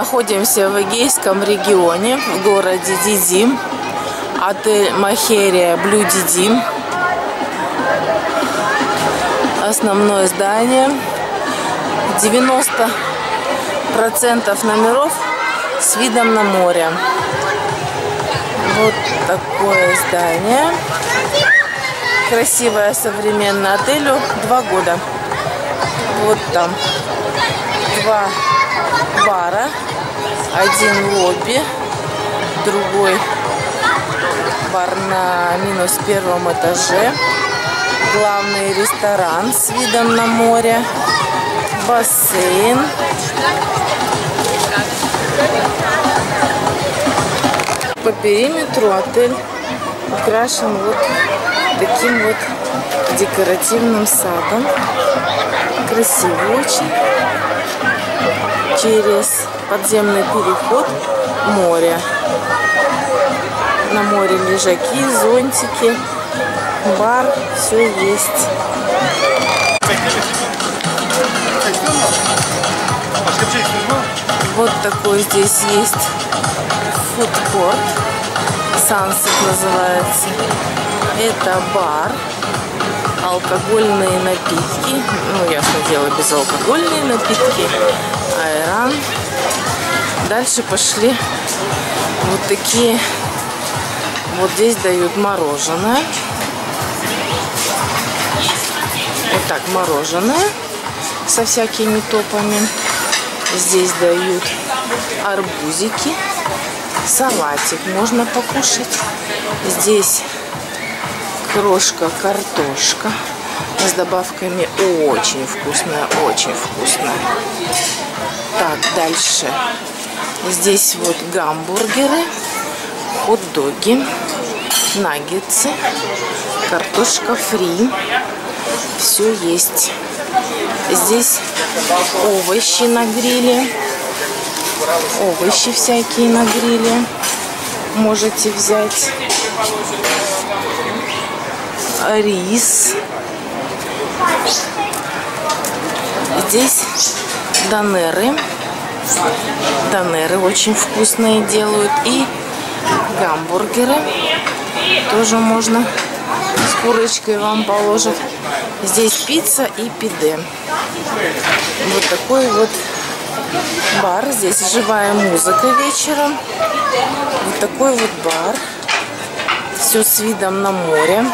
находимся в Эгейском регионе, в городе Дидим. Отель Махерия Блю Дидим. Основное здание. 90% номеров с видом на море. Вот такое здание. Красивое современное отелю. Два года. Вот там два бара. Один лобби, другой бар на минус первом этаже. Главный ресторан с видом на море. Бассейн. По периметру отель украшен вот таким вот декоративным садом. Красиво очень. Через подземный переход море. На море лежаки, зонтики, бар, все есть. Вот такой здесь есть фудкорт. Сансет называется. Это бар. Алкогольные напитки. Ну, ясно дело, безалкогольные напитки. Айран. Дальше пошли вот такие. Вот здесь дают мороженое. Вот так мороженое со всякими топами. Здесь дают арбузики, салатик можно покушать. Здесь крошка картошка с добавками очень вкусная, очень вкусная. Так, дальше. Здесь вот гамбургеры, хот-доги, наггетсы, картошка фри. Все есть. Здесь овощи на гриле. Овощи всякие на гриле. Можете взять. Рис. Здесь донеры. Донеры очень вкусные делают. И гамбургеры. Тоже можно с курочкой вам положат. Здесь пицца и пиде. Вот такой вот бар. Здесь живая музыка вечером. Вот такой вот бар. Все с видом на море.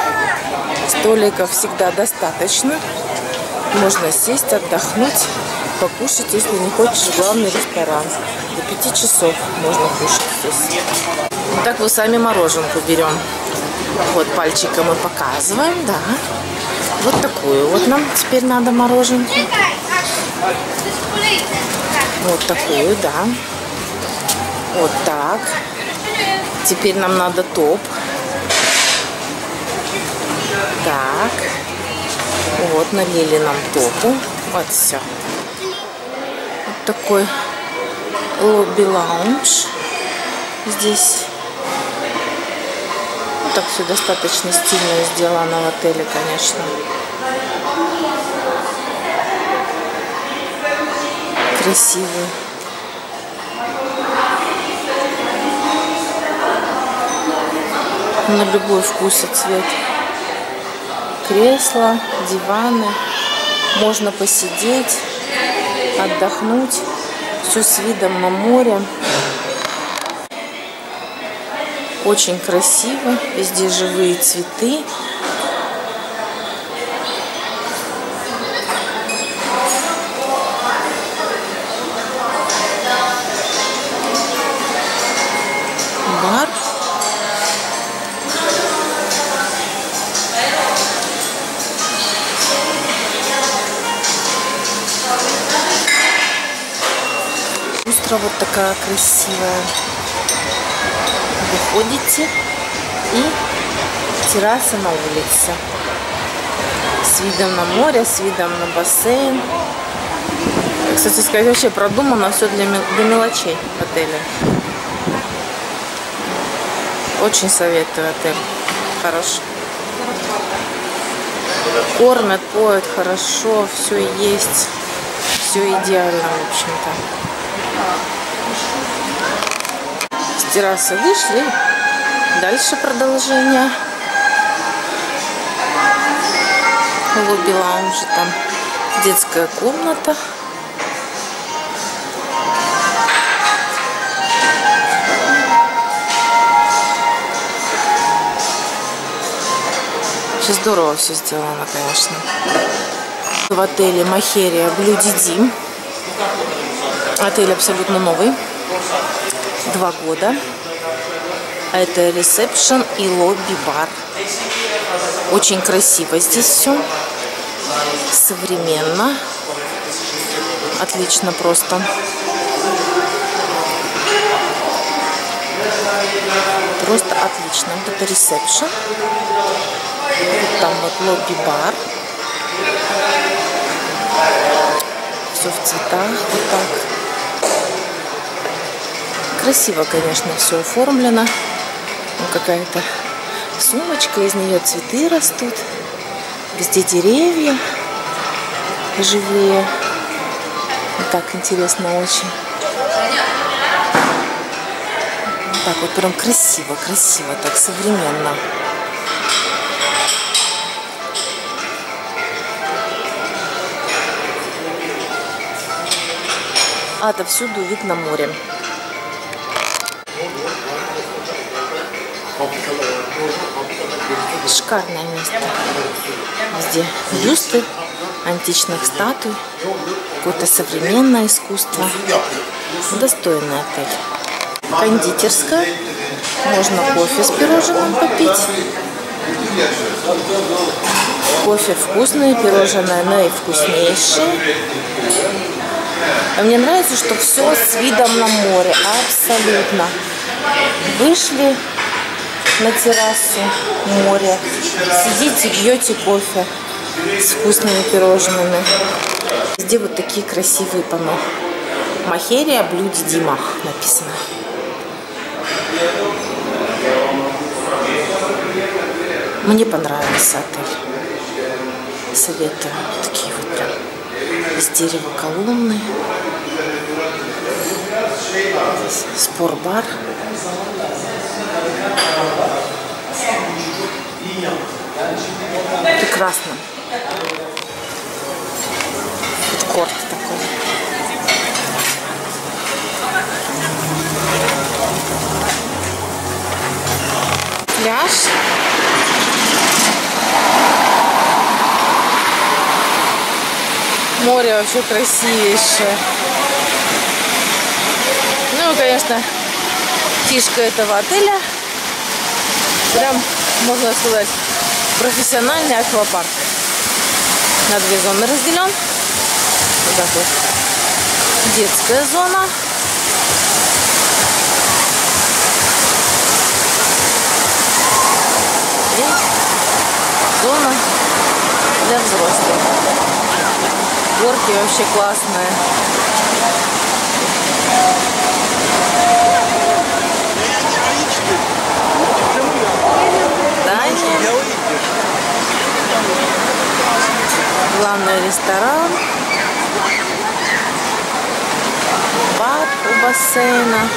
Столиков всегда достаточно. Можно сесть, отдохнуть, покушать, если не хочешь, главный ресторан. До пяти часов можно кушать здесь. Вот так вот сами мороженку берем. Вот пальчиком мы показываем, да. Вот такую вот нам теперь надо мороженку. Вот такую, да. Вот так. Теперь нам надо топ. Так. Вот, налили нам топу. Вот все. Такой лобби-лаунж. Здесь ну, так все достаточно стильно сделано в отеле, конечно. Красивый. На любой вкус и цвет. Кресла, диваны. Можно посидеть, отдохнуть. Все с видом на море. Очень красиво. Везде живые цветы. Вот такая красивая выходите и терраса на улице. С видом на море, с видом на бассейн. Кстати сказать, вообще продумано все для, для мелочей в отеле. Очень советую отель. Хорош. Кормят, поют хорошо, все есть. Все идеально, в общем-то. Террасы вышли. Дальше продолжение. Лобби лаунжа там детская комната. Вообще здорово все сделано, конечно. В отеле Махерия Блю Дидим. Отель абсолютно новый. Два года. А это ресепшн и лобби-бар. Очень красиво здесь все. Современно. Отлично просто. Просто отлично. Вот это ресепшн. Вот там вот лобби-бар. Все в цветах. Вот так. Красиво, конечно, все оформлено. Ну, какая-то сумочка, из нее цветы растут. Везде деревья живые. Вот так интересно очень. Так вот прям красиво, красиво, так современно. А, отовсюду вид на море. Шикарное место. Везде бюсты античных статуй, какое-то современное искусство. Достойный отель. Кондитерская. Можно кофе с пирожным попить. Кофе вкусный, пирожное наивкуснейшее. А мне нравится, что все с видом на море. Абсолютно. Вышли на террасу море. Сидите, пьете кофе с вкусными пирожными. Везде вот такие красивые панно. Махерия блюде Дима написано. Мне понравился отель. Советую. Такие вот прям из дерева колонны. Спорбар. Прекрасно. Фудкорт такой. Пляж. Море вообще красивейшее. Ну конечно, фишка этого отеля. Прям, можно сказать, профессиональный аквапарк. На две зоны разделен. Вот так вот. Детская зона. И зона для взрослых. Горки вообще классные. Здание. Главный ресторан. Бар у бассейна.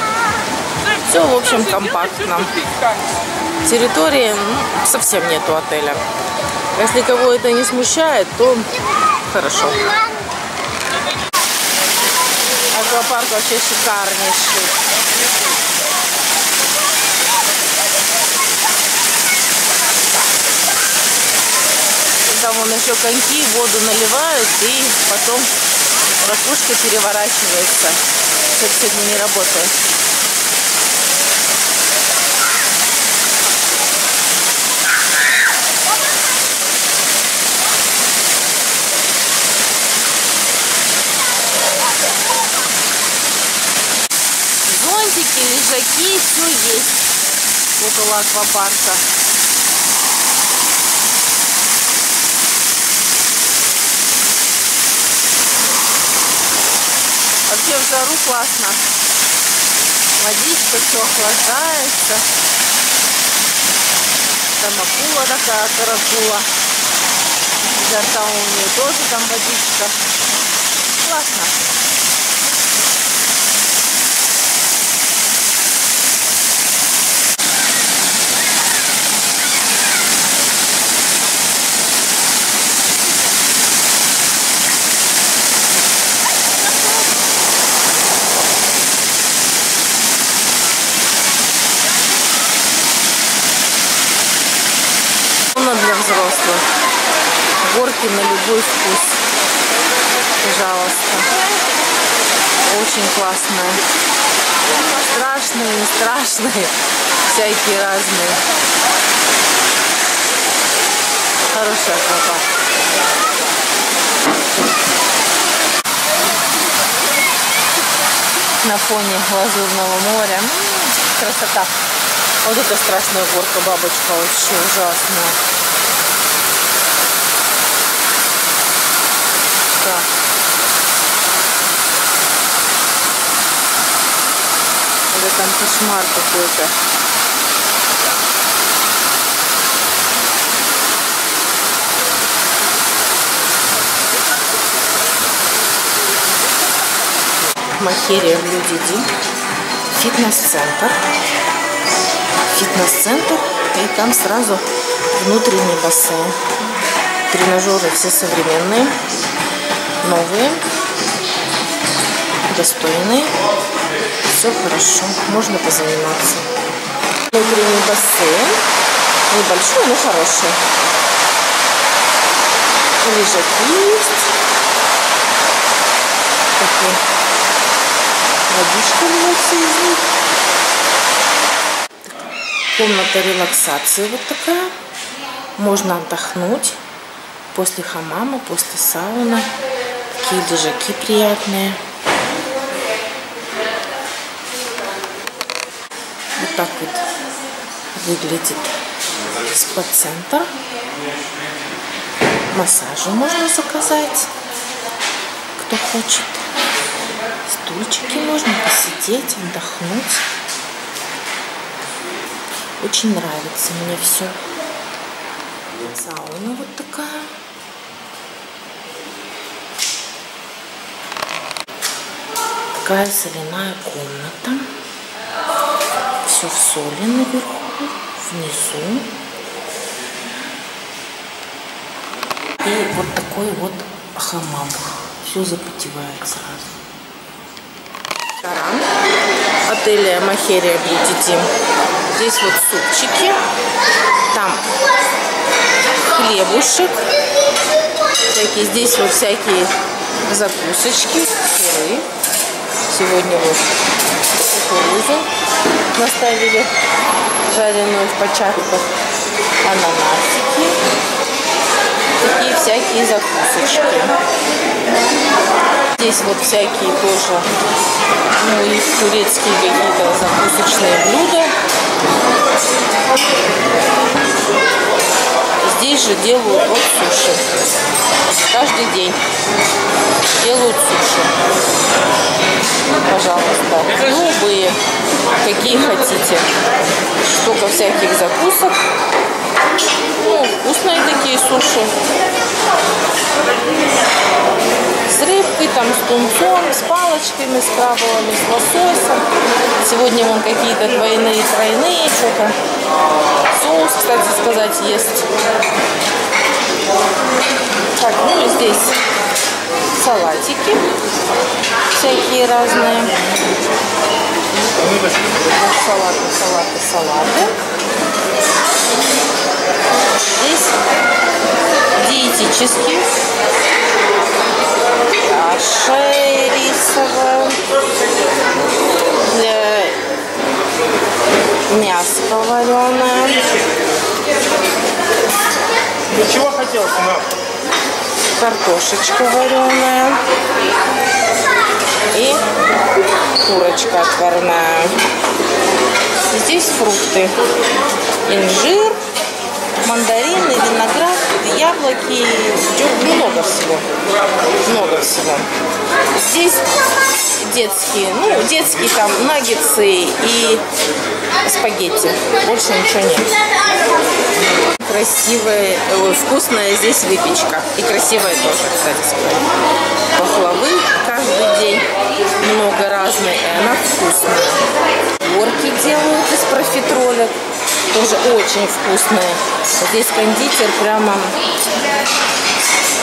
Все, в общем, компактно. Территории ну, совсем нету отеля. Если кого это не смущает, то хорошо. Аквапарк вообще шикарнейший. Там вон еще коньки, воду наливают и потом ракушка переворачивается. Что-то сегодня не работает. зонтики, лежаки, все есть около аквапарка. В жару классно. Водичка, все охлаждается. Там акула такая, каракула. Изо рта у нее тоже там водичка. Классно. закуски на любой вкус. Пожалуйста. Очень классная. Страшные, не страшные. Всякие разные. Хорошая аквапарк. на фоне лазурного моря. М -м, красота. Вот это страшная горка, бабочка, вообще ужасная. Так. Это там кошмар какой-то. Махерия в Людиди. Фитнес-центр. Фитнес-центр. И там сразу внутренний бассейн. Тренажеры все современные, новые, достойные. Все хорошо. Можно позаниматься. Внутренний бассейн. Небольшой, но хороший. Лежаки есть. Такие водичка льется из них. Комната релаксации вот такая. Можно отдохнуть после хамама, после сауны. Такие лежаки приятные. Вот так вот выглядит спа-центр. Массажи можно заказать, кто хочет. Стульчики можно посидеть, отдохнуть. Очень нравится мне все. Сауна вот такая. Такая соляная комната. Все в соли наверху, внизу. И вот такой вот хамам. Все запотевает сразу. Ресторан отеля Махерия Бьюти Тим. Здесь вот супчики, там хлебушек, всякие, здесь вот всякие закусочки, сыры. Сегодня вот кукурузу наставили жареную в початках, ананасики, такие всякие закусочки. Здесь вот всякие тоже, ну, и турецкие какие-то закусочные блюда. Здесь же делают вот суши. Каждый день делают суши. Пожалуйста, любые, какие хотите. Столько всяких закусок. Ну, вкусные такие суши с рыбкой, там, с тунцом, с палочками, с крабовыми, с лососем. Сегодня вон какие-то двойные, тройные, что-то. Соус, кстати сказать, есть. Так, ну и здесь салатики всякие разные. Салаты, салаты, салаты. Здесь диетические шея рисовая для мясо вареное. Ты чего хотел, сынок? Картошечка вареная. И курочка отварная. Здесь фрукты. Инжир, мандарины, виноград, яблоки, много всего. Много всего. Здесь детские, ну, детские там наггетсы и спагетти. Больше ничего нет. Красивая, ой, вкусная здесь выпечка. И красивая тоже, кстати. Пахлавы каждый день. Много разной, и она вкусная. Горки делают из профитроля тоже очень вкусные. Здесь кондитер прямо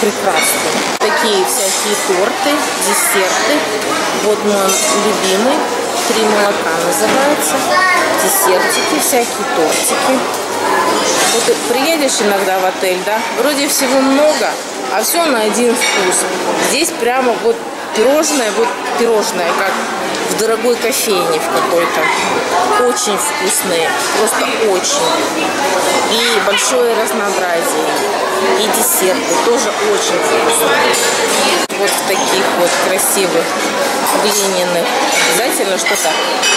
прекрасный. Такие всякие торты, десерты. Вот мой любимый. Три молока называется. Десертики, всякие тортики. Вот приедешь иногда в отель, да, вроде всего много, а все на один вкус. Здесь прямо вот пирожное, вот пирожное, как дорогой кофейне в какой-то. Очень вкусные, просто очень. И большое разнообразие. И десерты тоже очень вкусные. Вот в таких вот красивых глиняных. Обязательно что-то.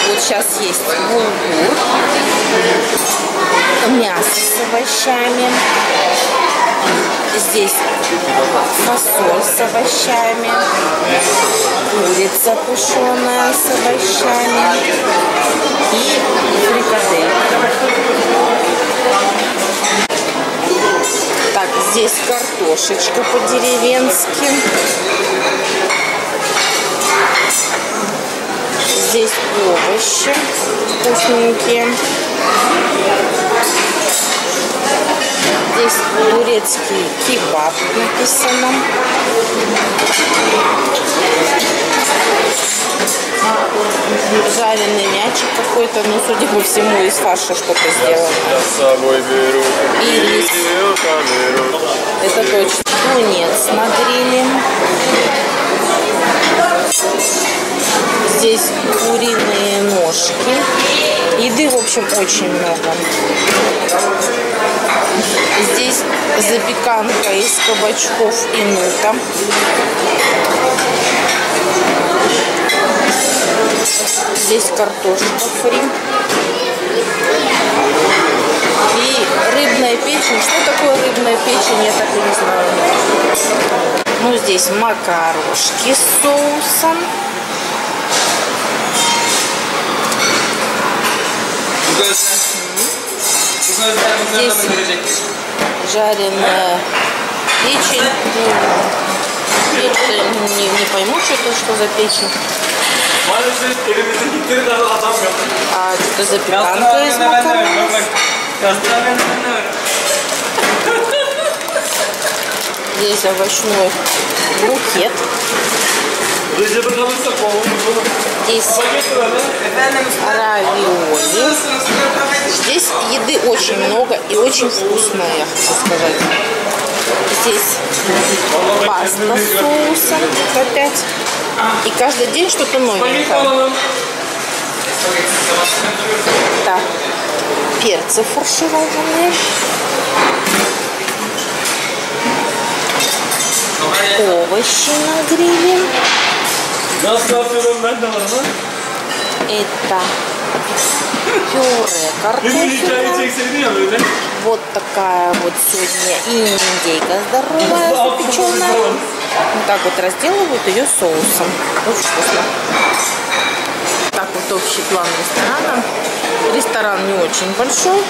Вот сейчас есть булгур, мясо с овощами. Здесь фасоль с овощами, курица тушеная с овощами и фрикаделька. Так, здесь картошечка по-деревенски. Здесь овощи вкусненькие. Здесь турецкий кебаб написано. Жареный мячик какой-то, ну, судя по всему, из фарша что-то сделано. С собой беру И рис. Это точно. Тунец на гриле. Здесь куриные ножки. Еды, в общем, очень много. Здесь запеканка из кабачков и нута. Здесь картошка фри. И рыбная печень. Что такое рыбная печень, я так и не знаю. Ну, здесь макарошки с соусом. Здесь жареная печень. Я не, не пойму, что это что за печень. А что запеканка из макаронов. Здесь овощной букет. Recep'e. Здесь равиоли. Здесь еды очень много и очень вкусная, я хочу сказать. Здесь паста с соусом опять. И каждый день что-то новенькое. Так, перцы фаршированные. Овощи на гриле. Nasıl yapıyorum ben de var ama. Это пюре Bir gün hikaye картофельное. çekseydin ya böyle. Вот такая вот сегодня индейка здоровая, запеченная. Вот так вот разделывают ее соусом. Очень вкусно. Так вот общий план ресторана. Ресторан не очень большой,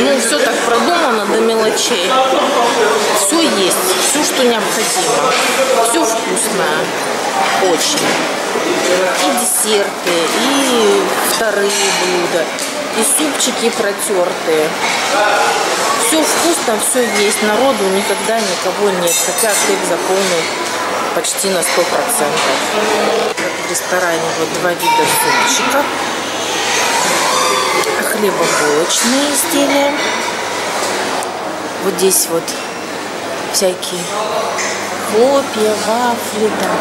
но все так продумано до мелочей. Все есть, все, что необходимо. Все вкусное. Очень. И десерты, и вторые блюда, и супчики протертые. Все вкусно, все есть. Народу никогда никого нет. Хотя отель заполнен почти на 100%. В ресторане вот два вида супчика. Хлебобулочные изделия. Вот здесь вот всякие хлопья, вафли, там.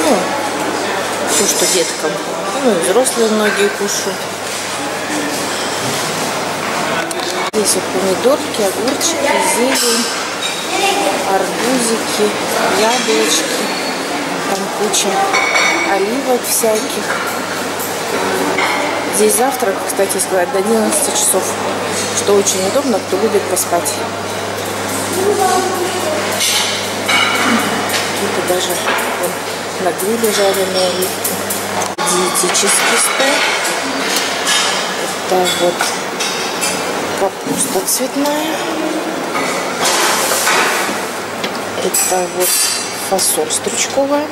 Ну, все, что деткам. Ну, и взрослые многие кушают. Здесь вот помидорки, огурчики, зелень, арбузики, яблочки. Там куча оливок всяких. Здесь завтрак, кстати сказать, до 11 часов, что очень удобно, кто любит поспать. Даже вон, на гриле жареные. Диетический стол. Это вот капуста цветная. Это вот фасоль стручковая.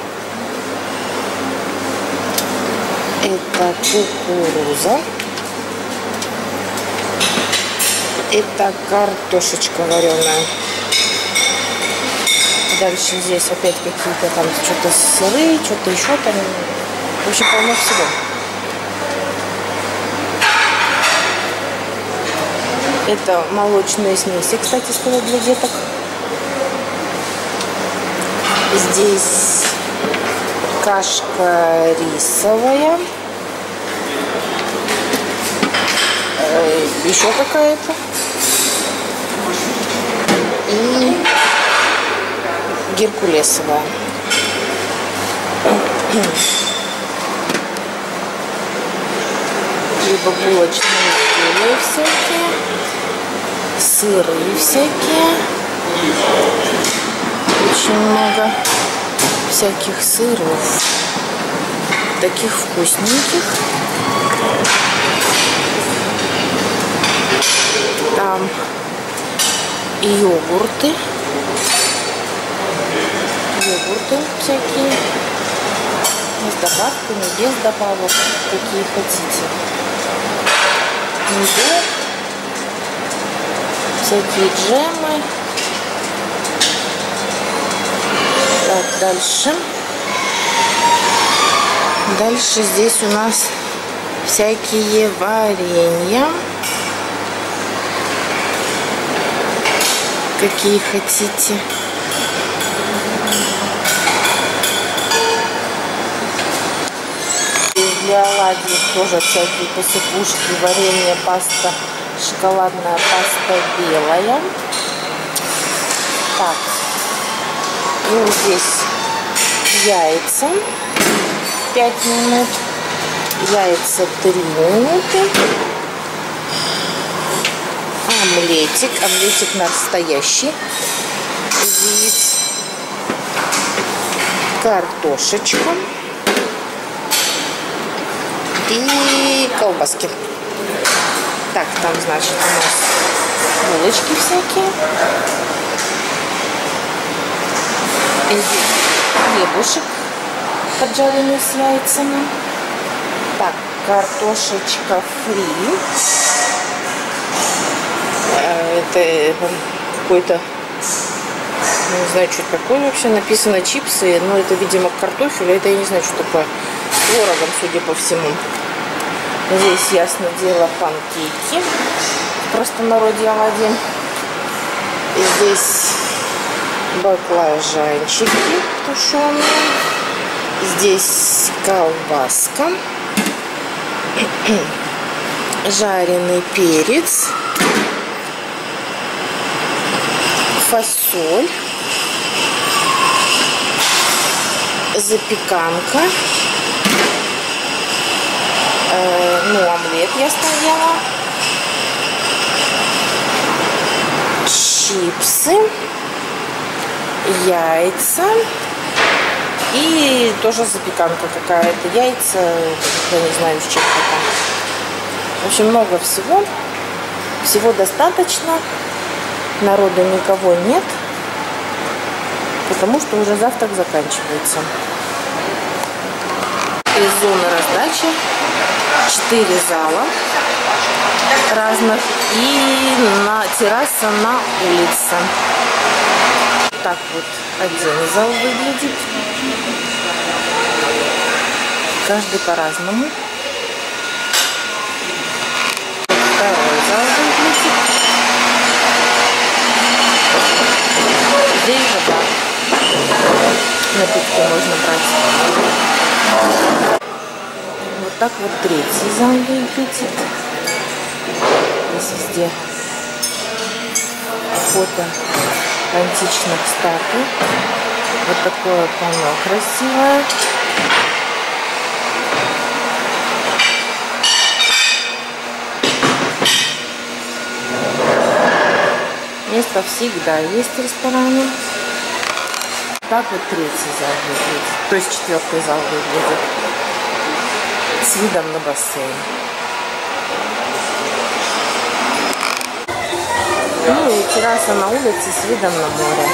Это кукуруза. Это картошечка вареная. Дальше здесь опять какие-то там что-то сыры, что-то еще там. В общем, полно всего. Это молочные смеси, кстати сказать, для деток. Здесь кашка рисовая. Э, Еще какая-то. И геркулесовая. Либо булочные изделия всякие, сыры всякие. Очень много всяких сыров. Таких вкусненьких. Там и йогурты. Йогурты всякие. С добавками, без добавок, какие хотите. Медок. Всякие джемы. Так, дальше. Дальше здесь у нас всякие варенья. Какие хотите. Для оладий тоже всякие посыпушки, варенье, паста, шоколадная паста белая. Так, ну, здесь яйца 5 минут. Яйца 3 минуты. Омлетик. Омлетик настоящий. Яиц. Картошечка. И колбаски. Так, там, значит, у нас булочки всякие. Хлебушек поджаренный с яйцами. Так, картошечка фри. Э, Это какой-то, не знаю, что такое вообще. Написано чипсы, но это, видимо, картофель. Это я не знаю, что такое. С творогом, судя по всему. Здесь, ясно дело, панкейки. В простонародье оладьи. И здесь баклажанчики тушеные. Здесь колбаска. Жареный перец. Фасоль. Запеканка. Э, ну, омлет я стояла. Чипсы яйца и тоже запеканка какая-то. Яйца, я не знаю, с чем это. В общем, много всего. Всего достаточно. Народу никого нет. Потому что уже завтрак заканчивается. Из зоны раздачи 4 зала разных и на терраса на улице так вот один зал выглядит. Каждый по-разному. Второй зал выглядит. Здесь бар. Напитки можно брать. Вот так вот третий зал выглядит. Здесь везде фото античных статуй. Вот такое панно красивое. Место всегда есть в ресторане. Так вот третий зал выглядит. То есть четвертый зал выглядит. С видом на бассейн. Ну и терраса на улице с видом на море.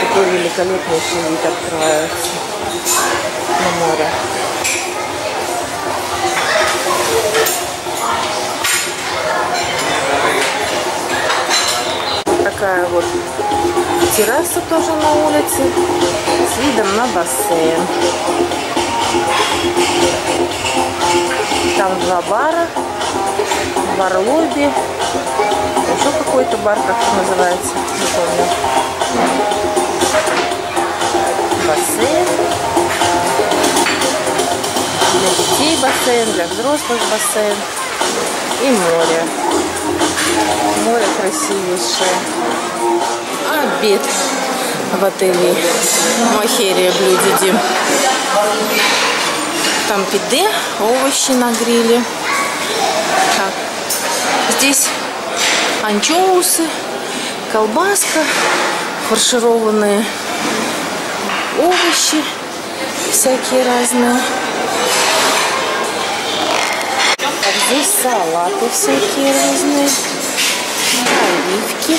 Такой великолепнейший вид открывается на море. Такая вот терраса тоже на улице с видом на бассейн. Там два бара, бар-лобби, еще какой-то бар, как называется, не помню. бассейн. Для детей бассейн, для взрослых бассейн. И море. Море красивейшее. Обед в отеле Махерия Блю Дидим. Там пиде, овощи на гриле. Так. Здесь анчоусы, колбаска, фаршированные овощи всякие разные. Так, здесь салаты всякие разные, оливки,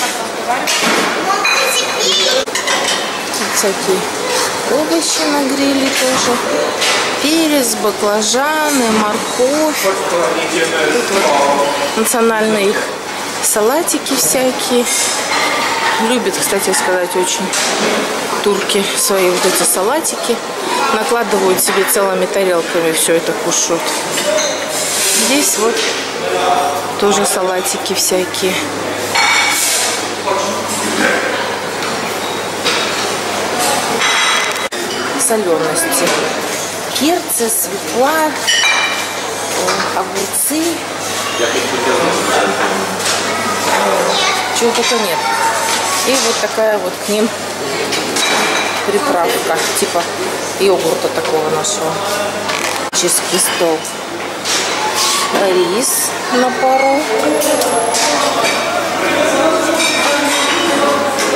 всякие овощи на гриле тоже, перец, баклажаны, морковь. Вот национальные их салатики всякие. Любят, кстати сказать, очень турки свои вот эти салатики. Накладывают себе целыми тарелками, все это кушают. Здесь вот тоже салатики всякие. Солености. Перцы, свекла, огурцы. Чего только нет. И вот такая вот к ним приправка, типа йогурта такого нашего. Ческий стол. Рис на пару.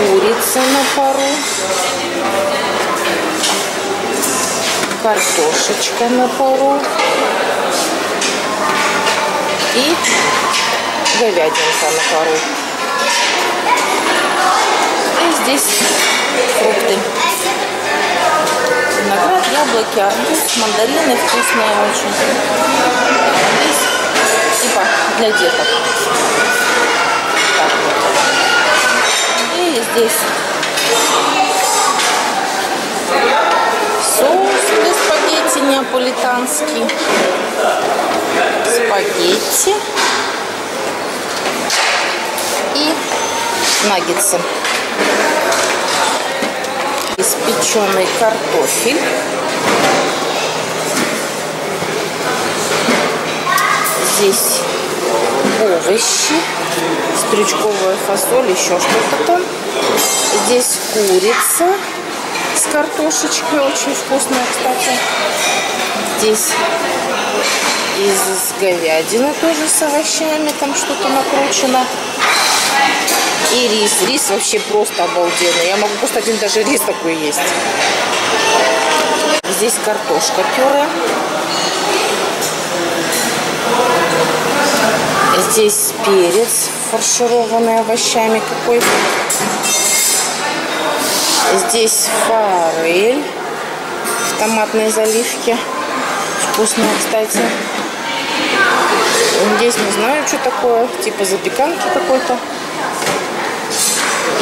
Курица на пару. Картошечка на пару. И говядинка на пару. И здесь фрукты. Виноград, яблоки, арбуз, мандарины вкусные очень. Здесь типа для деток. Так вот. Здесь соус для спагетти неаполитанский. Спагетти. И наггетсы испеченный картофель. Здесь овощи, стрючковая фасоль, еще что-то там. Здесь курица с картошечкой, очень вкусная, кстати. Здесь из говядины тоже с овощами, там что-то накручено. И рис. Рис вообще просто обалденный. Я могу просто один даже рис такой есть. Здесь картошка пюре. Здесь перец, фаршированный овощами какой-то. Здесь форель в томатной заливке. Вкусная, кстати. Здесь не знаю, что такое. Типа запеканки какой-то.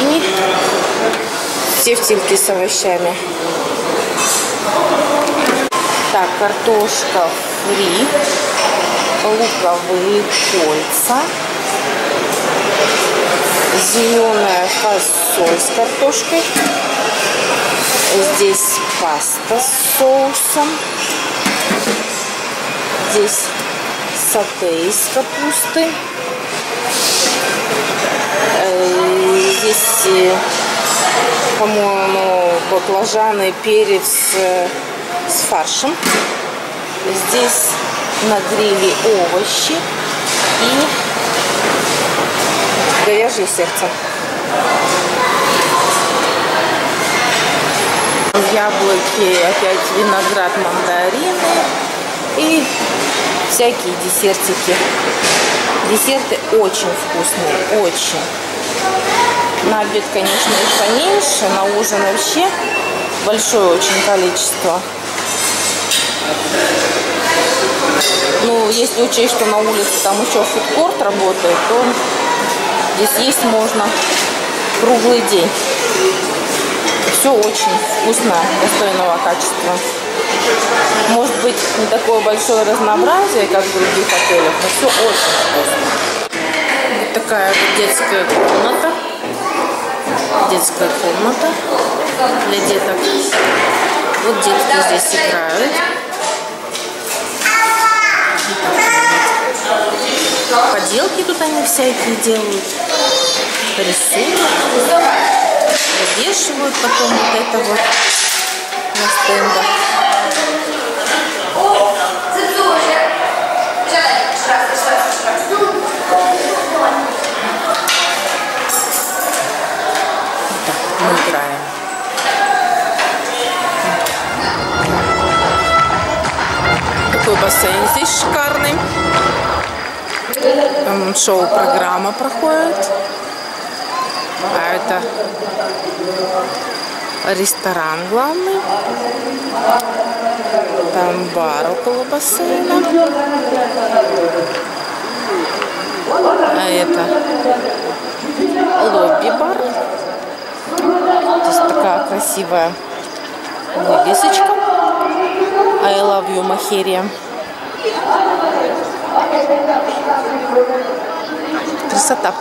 И тефтельки с овощами. Так, картошка фри, луковые кольца, зеленая фасоль с картошкой. Здесь паста с соусом. Здесь сате из капусты. Здесь, по-моему, баклажаны, перец с фаршем. Здесь на гриле овощи и говяжье сердце. Яблоки, опять виноград, мандарины и всякие десертики. Десерты очень вкусные, очень. На обед, конечно, их поменьше, на ужин вообще большое очень количество. Ну, если учесть, что на улице там еще фудкорт работает, то здесь есть можно круглый день. Все очень вкусно, достойного качества. Может быть, не такое большое разнообразие, как в других отелях, но все очень вкусно. Вот такая вот детская комната. Детская комната. для деток. Вот детки здесь играют. Поделки тут они всякие делают. Рисуют. Вывешивают потом вот это вот на стендах. Бассейн здесь шикарный. Там шоу-программа проходит. А это ресторан главный. Там бар около бассейна. А это лобби-бар. То есть такая красивая вывесочка. I love you, Махерия. Красота.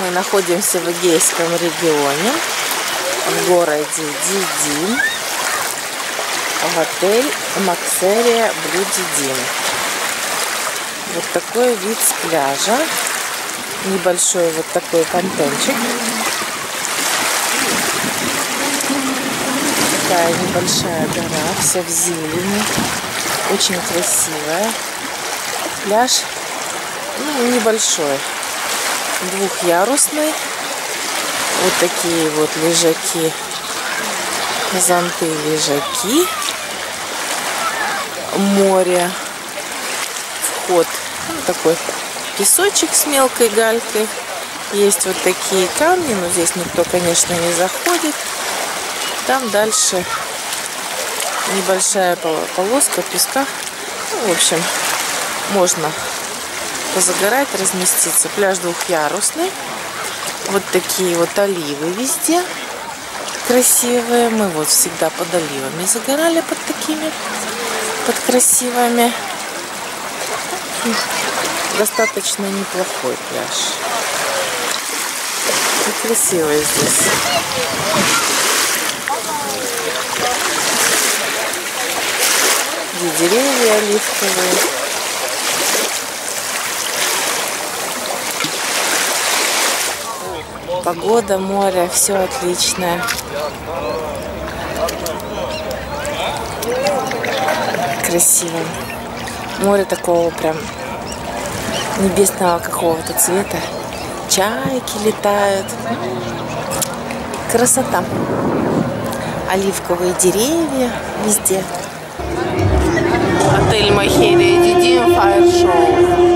Мы находимся в Эгейском регионе, в городе Дидин, в отель Максерия Блю Дидин. Вот такой вид с пляжа. Небольшой вот такой фонтанчик. Такая небольшая гора, вся в зелени. Очень красивая. Пляж ну, небольшой, двухъярусный. Вот такие вот лежаки, зонты лежаки. Море, вход ну, такой песочек с мелкой галькой. Есть вот такие камни, но здесь никто, конечно, не заходит. Там дальше небольшая полоска песка. Ну, в общем, можно позагорать, разместиться. Пляж двухъярусный. Вот такие вот оливы везде красивые. Мы вот всегда под оливами загорали под такими, под красивыми. Достаточно неплохой пляж. И красиво здесь. Где деревья оливковые. Погода, море, все отличное. Красиво. Море такого прям небесного какого-то цвета. Чайки летают. Красота. Оливковые деревья везде. Отель Махерия Дидим Фаер Шоу.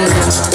Такие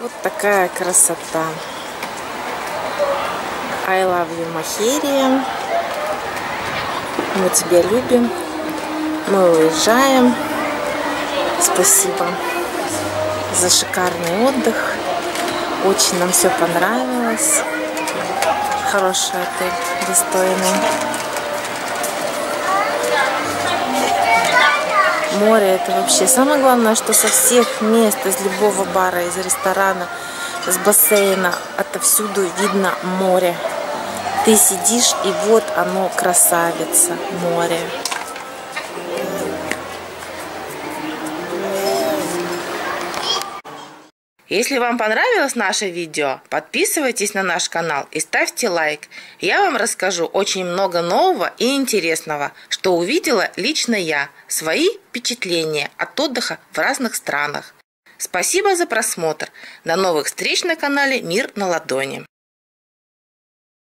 Вот такая красота. I love you, Махерия. Мы тебя любим. Мы уезжаем. Спасибо за шикарный отдых. Очень нам все понравилось. Хороший отель, достойный. Море это вообще самое главное, что со всех мест, из любого бара, из ресторана, с бассейна, отовсюду видно море. Ты сидишь, и вот оно, красавица, море. Если вам понравилось наше видео, подписывайтесь на наш канал и ставьте лайк. Я вам расскажу очень много нового и интересного, что увидела лично я, свои впечатления от отдыха в разных странах. Спасибо за просмотр. До новых встреч на канале Мир на ладони.